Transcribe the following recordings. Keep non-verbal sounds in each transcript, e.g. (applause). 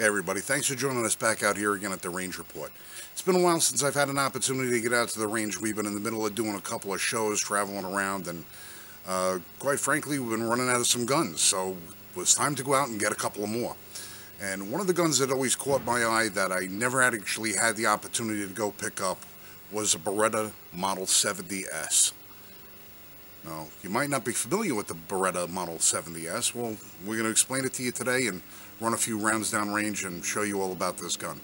Hey everybody, thanks for joining us back out here again at the Range Report. It's been a while since I've had an opportunity to get out to the range. We've been in the middle of doing a couple of shows, traveling around, and uh, quite frankly, we've been running out of some guns, so it was time to go out and get a couple of more. And one of the guns that always caught my eye that I never had actually had the opportunity to go pick up was a Beretta Model 70S. Now, you might not be familiar with the Beretta Model 70S. Well, we're going to explain it to you today and run a few rounds down range and show you all about this gun.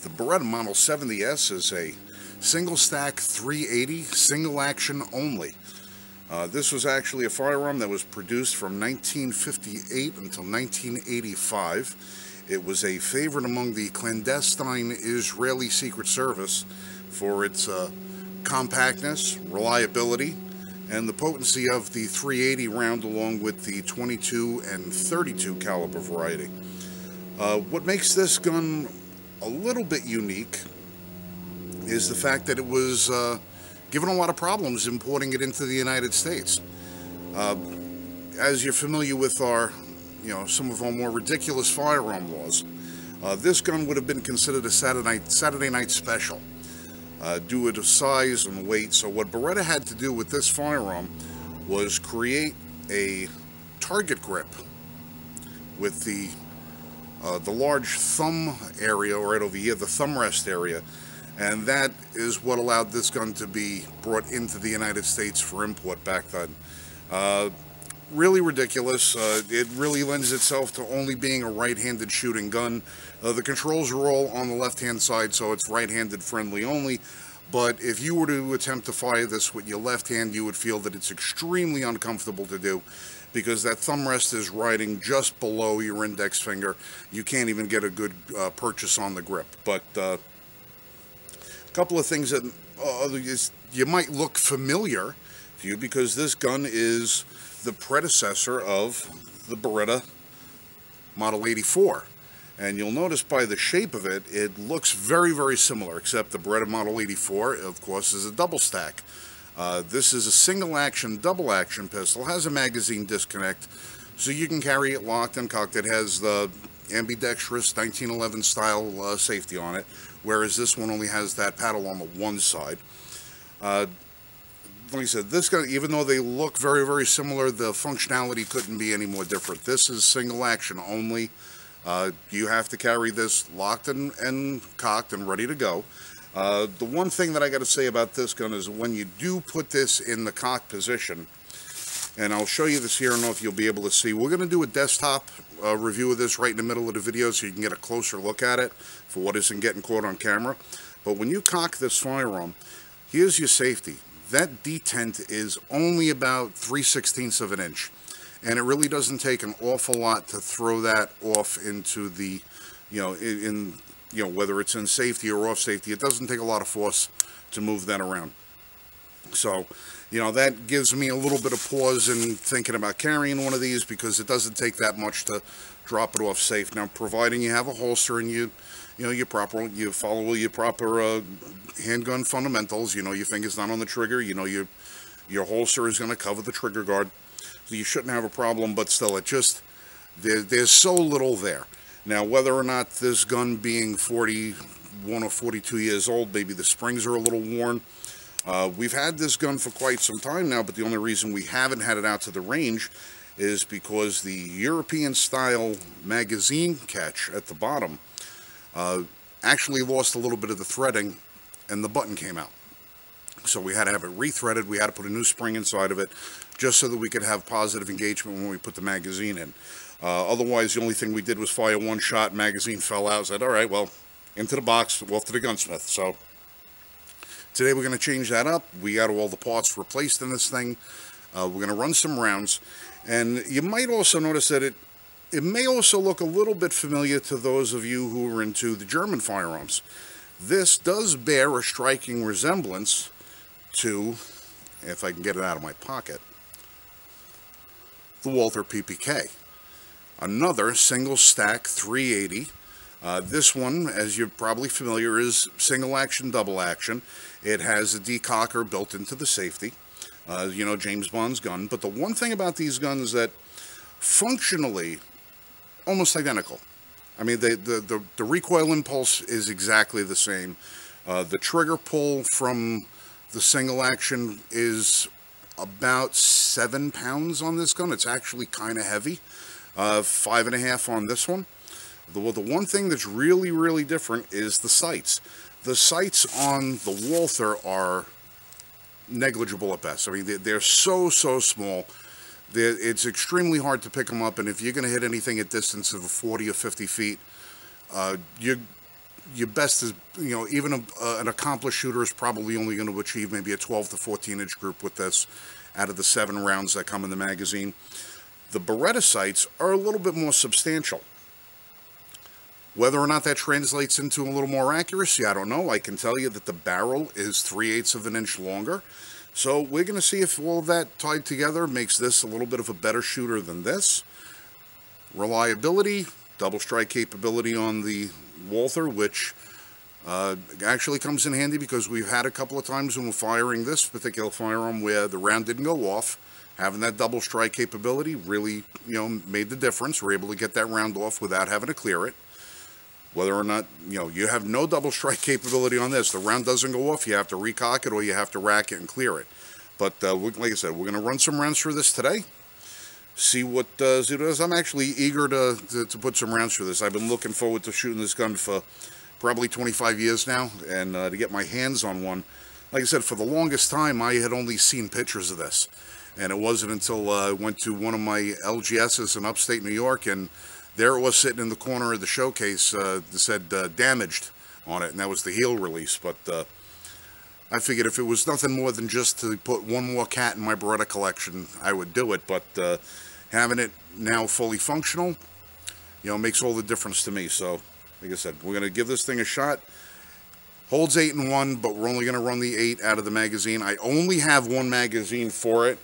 The Beretta Model 70S is a single stack 380, single action only. Uh, this was actually a firearm that was produced from 1958 until 1985. It was a favorite among the clandestine Israeli Secret Service for its uh, compactness, reliability, and the potency of the 380 round along with the 22 and 32 caliber variety. Uh, what makes this gun a little bit unique is the fact that it was uh, given a lot of problems importing it into the United States. Uh, as you're familiar with our, you know, some of our more ridiculous firearm laws, uh, this gun would have been considered a Saturday night, Saturday night special uh, due to size and weight. So what Beretta had to do with this firearm was create a target grip with the uh, the large thumb area right over here, the thumb rest area, and that is what allowed this gun to be brought into the United States for import back then. Uh, really ridiculous. Uh, it really lends itself to only being a right-handed shooting gun. Uh, the controls are all on the left-hand side, so it's right-handed friendly only. But if you were to attempt to fire this with your left hand, you would feel that it's extremely uncomfortable to do because that thumb rest is riding just below your index finger. You can't even get a good uh, purchase on the grip. But uh, a couple of things that uh, you might look familiar to you because this gun is the predecessor of the Beretta Model 84. And you'll notice by the shape of it, it looks very, very similar, except the Beretta Model 84, of course, is a double stack. Uh, this is a single action, double action pistol, has a magazine disconnect, so you can carry it locked and cocked. It has the ambidextrous 1911 style uh, safety on it, whereas this one only has that paddle on the one side. Uh, I said, this guy, even though they look very, very similar, the functionality couldn't be any more different. This is single action only. Uh, you have to carry this locked and, and cocked and ready to go. Uh, the one thing that I got to say about this gun is when you do put this in the cock position, and I'll show you this here, I don't know if you'll be able to see. We're going to do a desktop uh, review of this right in the middle of the video so you can get a closer look at it for what isn't getting caught on camera. But when you cock this firearm, here's your safety that detent is only about 3 16ths of an inch. And it really doesn't take an awful lot to throw that off into the, you know, in, in you know, whether it's in safety or off safety, it doesn't take a lot of force to move that around. So, you know, that gives me a little bit of pause in thinking about carrying one of these because it doesn't take that much to drop it off safe. Now, providing you have a holster and you, you know, your proper, you follow your proper uh, handgun fundamentals. You know, your finger's not on the trigger. You know, your your holster is going to cover the trigger guard, so you shouldn't have a problem. But still, it just there, there's so little there. Now, whether or not this gun being 41 or 42 years old, maybe the springs are a little worn. Uh, we've had this gun for quite some time now, but the only reason we haven't had it out to the range is because the European style magazine catch at the bottom uh, actually lost a little bit of the threading and the button came out. So we had to have it rethreaded, we had to put a new spring inside of it, just so that we could have positive engagement when we put the magazine in. Uh, otherwise, the only thing we did was fire one shot, magazine fell out, said, all right, well, into the box, off to the gunsmith. So today we're going to change that up. We got all the parts replaced in this thing. Uh, we're going to run some rounds. And you might also notice that it it may also look a little bit familiar to those of you who are into the German firearms. This does bear a striking resemblance to, if I can get it out of my pocket, the Walther PPK. Another single stack 380. Uh, this one, as you're probably familiar, is single action, double action. It has a decocker built into the safety. Uh, you know, James Bond's gun. But the one thing about these guns that functionally almost identical. I mean, the, the, the, the recoil impulse is exactly the same. Uh, the trigger pull from the single action is about seven pounds on this gun. It's actually kind of heavy. Uh, five and a half on this one. The, the one thing that's really, really different is the sights. The sights on the Walther are negligible at best. I mean, they're, they're so, so small. It's extremely hard to pick them up, and if you're going to hit anything at distance of 40 or 50 feet, uh, you your best is, you know, even a, uh, an accomplished shooter is probably only going to achieve maybe a 12 to 14 inch group with this out of the seven rounds that come in the magazine. The Beretta sights are a little bit more substantial. Whether or not that translates into a little more accuracy, I don't know. I can tell you that the barrel is 3 eighths of an inch longer. So we're going to see if all of that tied together makes this a little bit of a better shooter than this. Reliability, double strike capability on the Walther, which uh, actually comes in handy because we've had a couple of times when we're firing this particular firearm where the round didn't go off. Having that double strike capability really, you know, made the difference. We're able to get that round off without having to clear it. Whether or not, you know, you have no double strike (laughs) capability on this. The round doesn't go off. You have to recock it or you have to rack it and clear it. But uh, like I said, we're going to run some rounds through this today. See what uh, Zudo does. I'm actually eager to, to, to, put some rounds through this. I've been looking forward to shooting this gun for probably 25 years now. And uh, to get my hands on one, like I said, for the longest time, I had only seen pictures of this. And it wasn't until uh, I went to one of my LGSs in upstate New York and there it was sitting in the corner of the showcase uh, that said uh, damaged on it, and that was the heel release. But uh, I figured if it was nothing more than just to put one more cat in my Beretta collection, I would do it. But uh, having it now fully functional, you know, makes all the difference to me. So, like I said, we're going to give this thing a shot. Holds 8 and 1, but we're only going to run the 8 out of the magazine. I only have one magazine for it.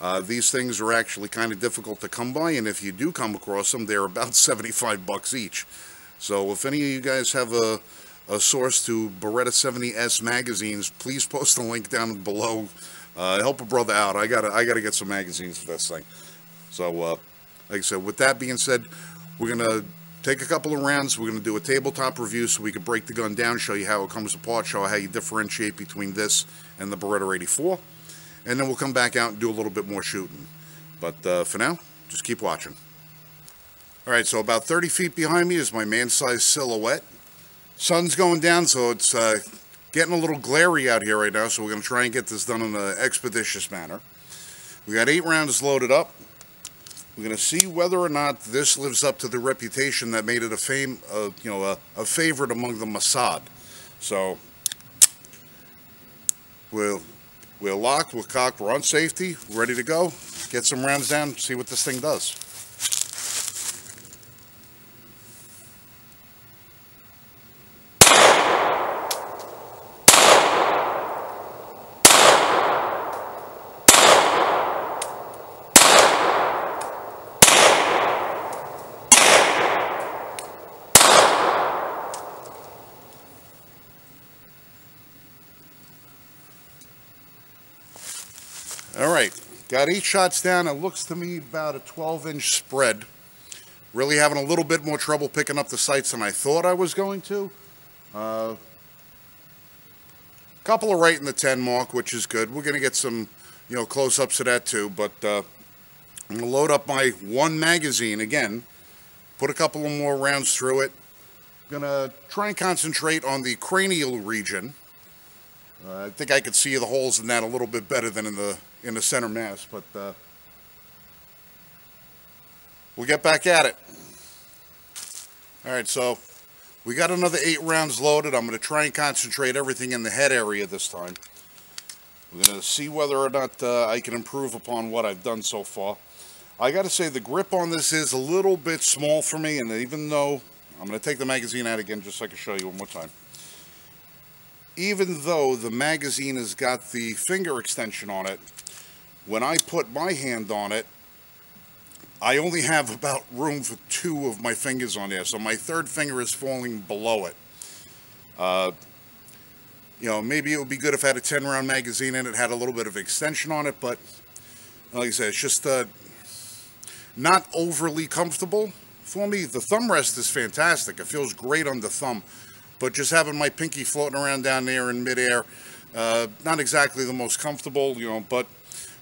Uh, these things are actually kind of difficult to come by, and if you do come across them, they're (laughs) about 75 bucks each. So if any of you guys have a, a source to Beretta 70S magazines, please post a link down below. Uh, help a brother out. I gotta, I gotta get some magazines for this thing. So, uh, like I said, with that being said, we're gonna take a couple of rounds. We're gonna do a tabletop review so we can break the gun down, show you how it comes apart, show how you differentiate between this and the Beretta 84 and then we'll come back out and do a little bit more shooting. But uh, for now, just keep watching. All right, so about 30 feet behind me is my man-sized silhouette. Sun's going down, so it's uh, getting a little glary out here right now, so we're going to try and get this done in an expeditious manner. We got eight rounds loaded up. We're going to see whether or not this lives up to the reputation that made it a fame, uh, you know, a, a favorite among the Mossad. So we'll we're locked, we're cocked, we're on safety, ready to go. Get some rounds down, see what this thing does. All right, got eight shots down. It looks to me about a 12 inch spread. Really having a little bit more trouble picking up the sights than I thought I was going to. A uh, couple of right in the 10 mark, which is good. We're going to get some, you know, close-ups of that too. But uh, I'm going to load up my one magazine again, put a couple of more rounds through it. I'm going to try and concentrate on the cranial region. Uh, I think I could see the holes in that a little bit better than in the in the center mass, but uh, we'll get back at it. All right, so we got another eight rounds loaded. I'm going to try and concentrate everything in the head area this time. We're going to see whether or not uh, I can improve upon what I've done so far. I got to say the grip on this is a little bit small for me, and even though I'm going to take the magazine out again just so I can show you one more time. Even though the magazine has got the finger extension on it, when I put my hand on it, I only have about room for two of my fingers on there, so my third finger is falling below it. Uh, you know, maybe it would be good if I had a 10 round magazine and it had a little bit of extension on it, but like I said, it's just uh, not overly comfortable for me, the thumb rest is fantastic. It feels great on the thumb, but just having my pinky floating around down there in midair, uh, not exactly the most comfortable, you know, but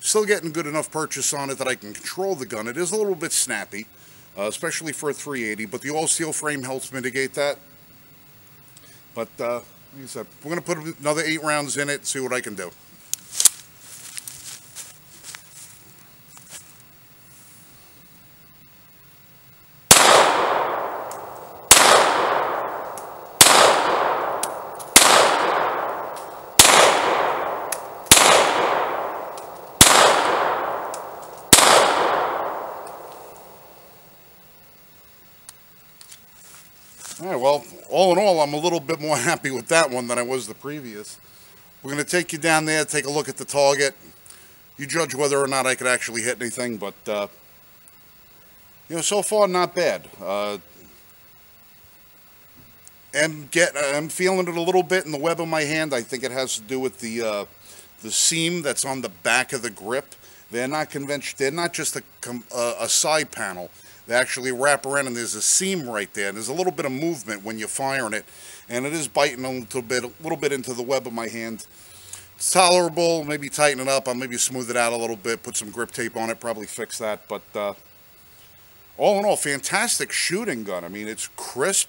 still getting good enough purchase on it that I can control the gun. It is a little bit snappy, uh, especially for a 380, but the all steel frame helps mitigate that. But, uh, like I said, we're going to put another eight rounds in it, and see what I can do. Right, well, all in all, I'm a little bit more happy with that one than I was the previous. We're going to take you down there, take a look at the target. You judge whether or not I could actually hit anything, but, uh, you know, so far, not bad. Uh, am get, I'm feeling it a little bit in the web of my hand. I think it has to do with the, uh, the seam that's on the back of the grip. They're not conventional. They're not just a, a side panel. They actually wrap around and there's a seam right there. And there's a little bit of movement when you're firing it. And it is biting a little bit, a little bit into the web of my hand. It's tolerable. Maybe tighten it up. I'll maybe smooth it out a little bit. Put some grip tape on it. Probably fix that. But uh, all in all, fantastic shooting gun. I mean, it's crisp.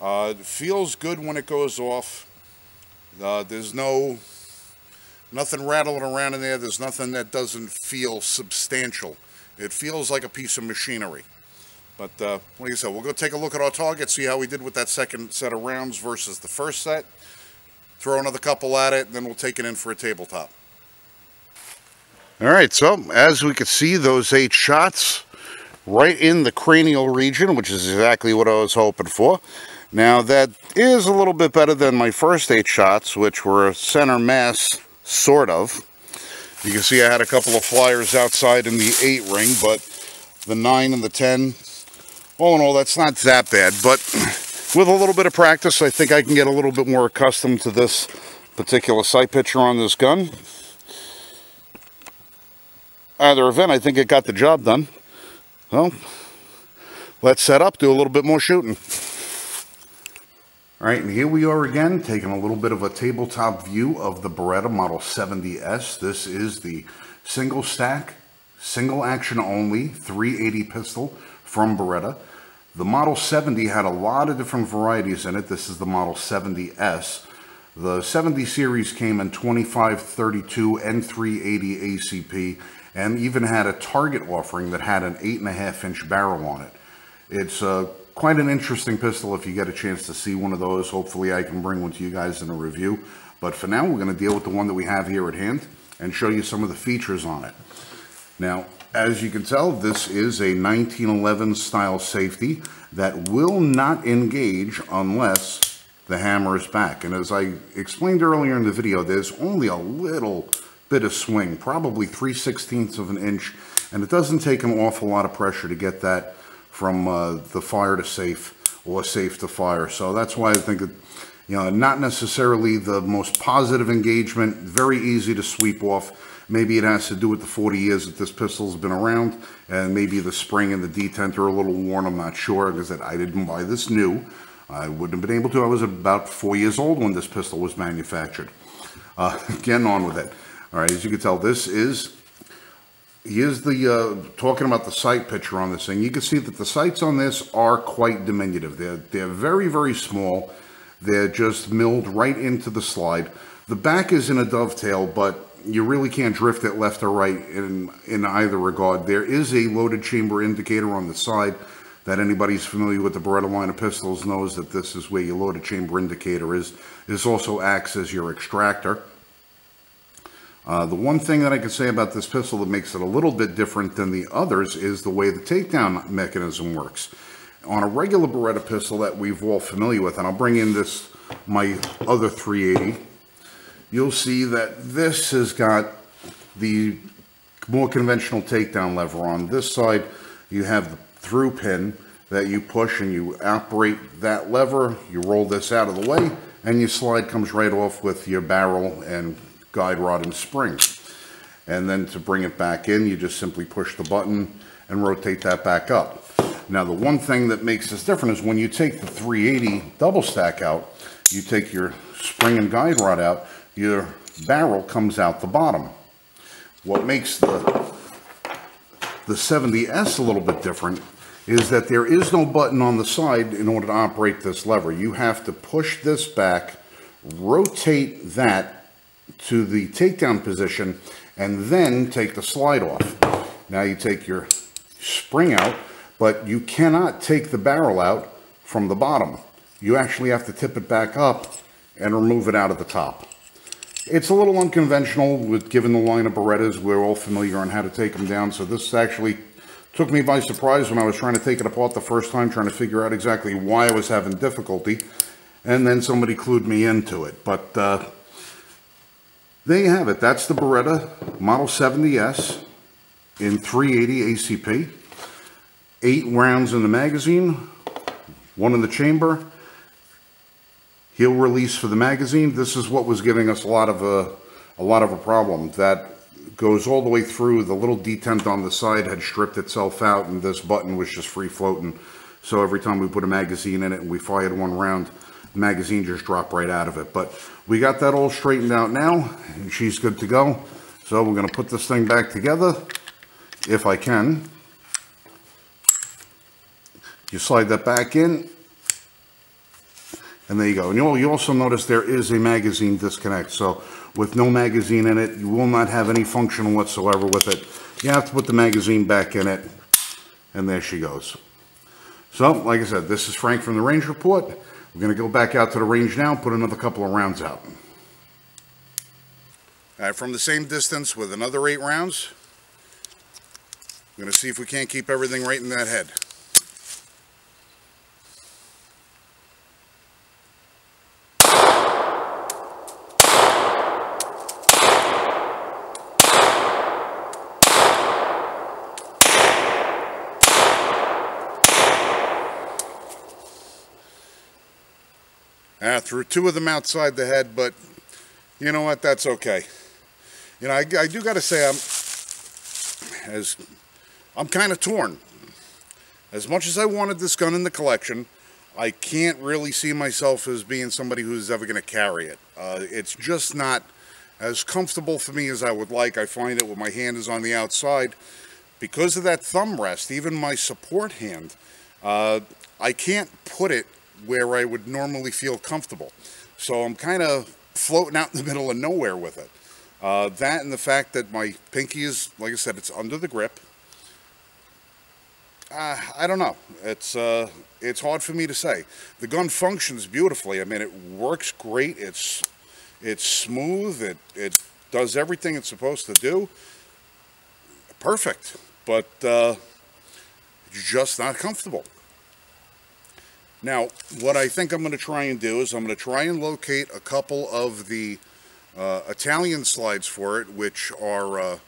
Uh, it feels good when it goes off. Uh, there's no nothing rattling around in there. There's nothing that doesn't feel substantial. It feels like a piece of machinery. But uh, like I said, we'll go take a look at our target, see how we did with that second set of rounds versus the first set. Throw another couple at it, and then we'll take it in for a tabletop. All right, so as we could see, those eight shots right in the cranial region, which is exactly what I was hoping for. Now, that is a little bit better than my first eight shots, which were a center mass, sort of. You can see I had a couple of flyers outside in the 8 ring, but the 9 and the 10 all in all, that's not that bad, but with a little bit of practice, I think I can get a little bit more accustomed to this particular sight picture on this gun. Either event, I think it got the job done. Well, let's set up, do a little bit more shooting. All right, and here we are again, taking a little bit of a tabletop view of the Beretta Model 70S. This is the single stack, single action only, 380 pistol from Beretta. The Model 70 had a lot of different varieties in it. This is the Model 70S. The 70 series came in 25, 32, and 380 ACP, and even had a target offering that had an 8.5 inch barrel on it. It's uh, quite an interesting pistol if you get a chance to see one of those. Hopefully I can bring one to you guys in a review. But for now, we're going to deal with the one that we have here at hand and show you some of the features on it. Now, as you can tell, this is a 1911 style safety that will not engage unless the hammer is back. And as I explained earlier in the video, there's only a little bit of swing, probably 3 16ths of an inch, and it doesn't take an awful lot of pressure to get that from uh, the fire to safe or safe to fire. So that's why I think that, you know, not necessarily the most positive engagement, very easy to sweep off, Maybe it has to do with the 40 years that this pistol's been around, and maybe the spring and the detent are a little worn, I'm not sure, because I didn't buy this new. I wouldn't have been able to. I was about four years old when this pistol was manufactured. Uh, (laughs) getting on with it. All right, as you can tell, this is, here's the, uh, talking about the sight picture on this thing. You can see that the sights on this are quite diminutive. They're, they're very, very small. They're just milled right into the slide. The back is in a dovetail, but you really can't drift it left or right in, in either regard. There is a loaded chamber indicator on the side that anybody's familiar with the Beretta line of pistols knows that this is where your loaded chamber indicator is. This also acts as your extractor. Uh, the one thing that I can say about this pistol that makes it a little bit different than the others is the way the takedown mechanism works. On a regular Beretta pistol that we've all familiar with, and I'll bring in this, my other 380, you'll see that this has got the more conventional takedown lever on this side. You have the through pin that you push and you operate that lever. You roll this out of the way and your slide comes right off with your barrel and guide rod and spring. And then to bring it back in, you just simply push the button and rotate that back up. Now, the one thing that makes this different is when you take the 380 double stack out, you take your spring and guide rod out, your barrel comes out the bottom. What makes the, the 70S a little bit different is that there is no button on the side in order to operate this lever. You have to push this back, rotate that to the takedown position, and then take the slide off. Now you take your spring out, but you cannot take the barrel out from the bottom. You actually have to tip it back up and remove it out of the top. It's a little unconventional with given the line of Berettas. We're all familiar on how to take them down. So this actually took me by surprise when I was trying to take it apart the first time, trying to figure out exactly why I was having difficulty. And then somebody clued me into it. But uh, there you have it. That's the Beretta Model 70S in 380 ACP. Eight rounds in the magazine, one in the chamber. Heel release for the magazine. This is what was giving us a lot of a, a lot of a problem. That goes all the way through. The little detent on the side had stripped itself out and this button was just free floating. So every time we put a magazine in it and we fired one round, the magazine just dropped right out of it. But we got that all straightened out now and she's good to go. So we're going to put this thing back together if I can. You slide that back in and there you go. And you'll, you also notice there is a magazine disconnect. So with no magazine in it, you will not have any function whatsoever with it. You have to put the magazine back in it, and there she goes. So, like I said, this is Frank from the Range Report. We're going to go back out to the range now, and put another couple of rounds out. All right, from the same distance with another eight rounds, I'm going to see if we can't keep everything right in that head. Uh, threw two of them outside the head, but you know what? That's okay. You know, I, I do got to say, I'm as I'm kind of torn. As much as I wanted this gun in the collection, I can't really see myself as being somebody who's ever going to carry it. Uh, it's just not as comfortable for me as I would like. I find it when my hand is on the outside. Because of that thumb rest, even my support hand, uh, I can't put it where I would normally feel comfortable. So I'm kind of floating out in the (laughs) middle of nowhere with it. Uh, that and the fact that my pinky is, like I said, it's under the grip. Uh, I don't know. It's uh, it's hard for me to say. The gun functions beautifully. I mean, it works great. It's it's smooth. It it does everything it's supposed to do. Perfect, but uh, just not comfortable. Now, what I think I'm going to try and do is I'm going to try and locate a couple of the uh, Italian slides for it, which are uh,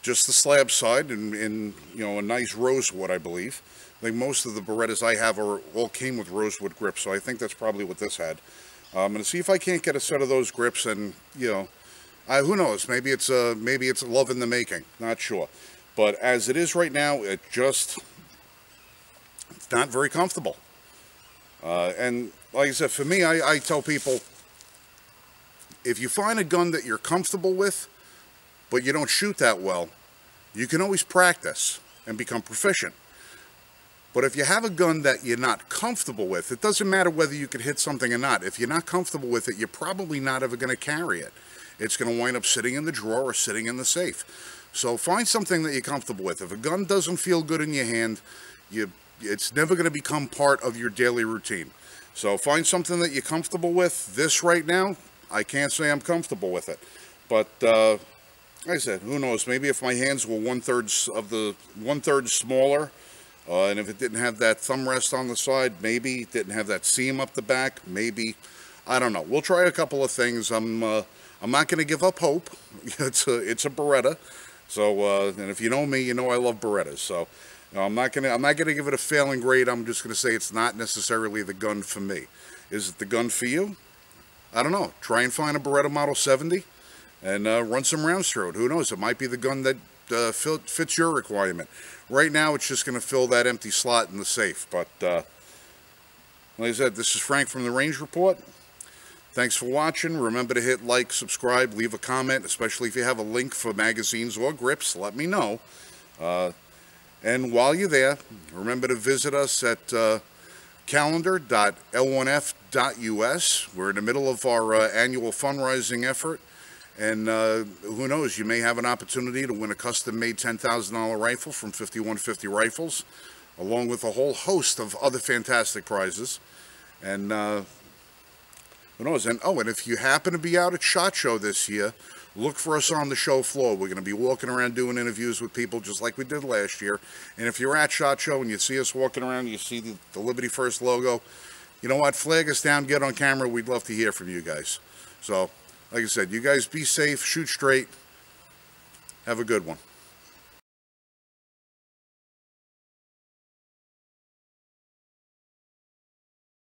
just the slab side and, and, you know, a nice rosewood, I believe. I think most of the Berettas I have are all came with rosewood grips, so I think that's probably what this had. Uh, I'm going to see if I can't get a set of those grips and, you know, I, who knows, maybe it's a, maybe it's love in the making, not sure. But as it is right now, it just, it's not very comfortable. Uh, and like I said, for me, I, I tell people, if you find a gun that you're comfortable with, but you don't shoot that well, you can always practice and become proficient. But if you have a gun that you're not comfortable with, it doesn't matter whether you can hit something or not. If you're not comfortable with it, you're probably not ever going to carry it. It's going to wind up sitting in the drawer or sitting in the safe. So find something that you're comfortable with. If a gun doesn't feel good in your hand, you it's never going to become part of your daily routine. So find something that you're comfortable with. This right now, I can't say I'm comfortable with it. But uh, like I said, who knows? Maybe if my hands were one-third of the one-third smaller, uh, and if it didn't have that thumb rest on the side, maybe didn't have that seam up the back, maybe, I don't know. We'll try a couple of things. I'm uh, I'm not going to give up hope. (laughs) it's a it's a Beretta. So uh, and if you know me, you know I love Berettas. So now, I'm not gonna I'm not gonna give it a failing grade. I'm just gonna say it's not necessarily the gun for me. Is it the gun for you? I don't know. Try and find a Beretta Model 70 and uh, run some rounds through it. Who knows? It might be the gun that uh, fits your requirement. Right now, it's just going to fill that empty slot in the safe. But uh, like I said, this is Frank from the Range Report. Thanks for watching. Remember to hit like, subscribe, leave a comment, especially if you have a link for magazines or grips. Let me know. And while you're there, remember to visit us at uh, calendar.l1f.us. We're in the middle of our uh, annual fundraising effort. And uh, who knows, you may have an opportunity to win a custom-made $10,000 rifle from 5150 Rifles, along with a whole host of other fantastic prizes. And uh, who knows? And oh, and if you happen to be out at SHOT Show this year, look for us on the show floor. We're going to be walking around doing interviews with people just like we did last year. And if you're at SHOT Show and you see us walking around, you see the, the Liberty First logo, you know what? Flag us down, get on camera. We'd love to hear from you guys. So, like I said, you guys be safe, shoot straight. Have a good one.